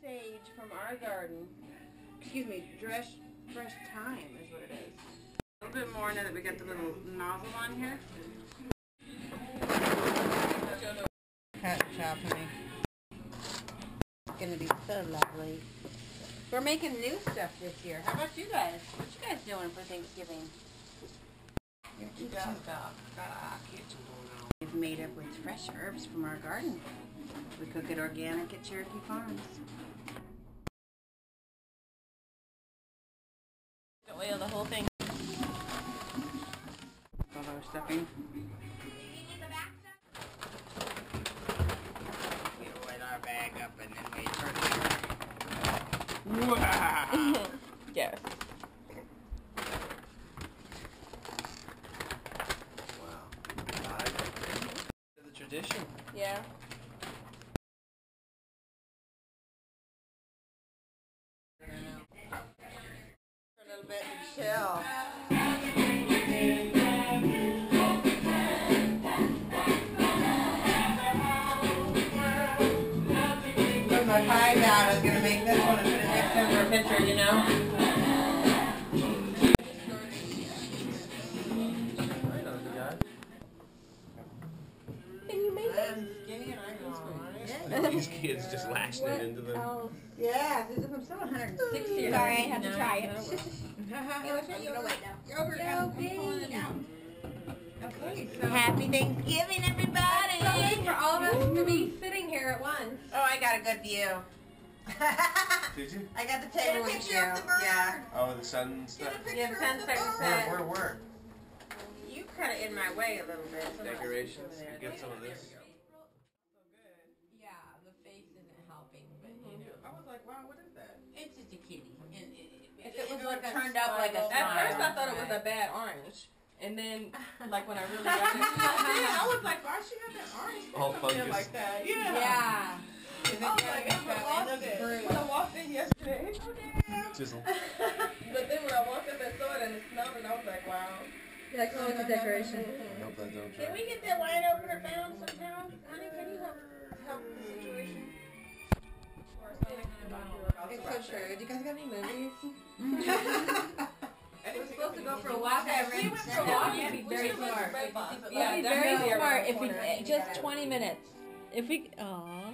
from our garden. Excuse me, fresh, fresh thyme is what it is. A little bit more now that we got the little nozzle on here. Cut. It's gonna be so lovely. We're making new stuff this year. How about you guys? What you guys doing for Thanksgiving? It's made up with fresh herbs from our garden. We cook it organic at Cherokee Farms. Oil the whole thing. All our stuffing. We wet our bag up and then we turn it. Wow. Yes. wow. The tradition. Yeah. For a little bit chill. My pie down, I was gonna make this one and put it next to her picture, you know? I'm These kids just lashing it into the. Oh, yeah, I'm still 160. Sorry, I had to try it. Hey, what's that yogurt? Yogurt, I'm I'm pulling. Okay, so. Happy Thanksgiving, everybody! So for all of us to be sitting here at once. Oh, I got a good view. Did you? I got the Get a table with picture you. of the bird. Yeah. Oh, the sun stuff. Yeah, the sun's starting to Where, set. where, where? You cut it in my way a little bit. so Decorations. over get some of this. Yeah, the face isn't helping, but you know. I was like, wow, what is that? It's just a kitty. Mm-hmm. And it, If it, it was was like a turned up like a At smile. first I thought it was a bad orange. And then, like when I really got it, yeah, I was like, why she got that orange All up there like that? Yeah. Yeah. Is it I was kinda like, got I'm that lost end of it. When I walked in yesterday. Oh, damn. Chisel. But then when I walked up and saw it and smelled it, I was like, wow. Yeah, like, oh, it's a decoration. I hope that don't Can we get that light opener found somehow? Honey, can you help, help something? It's so true. Do you guys got any movies? We're supposed to go for a walk at We went for a walk. Then. It'd be very smart. Yeah, Yeah, very smart if we just 20 minutes. If we, aw.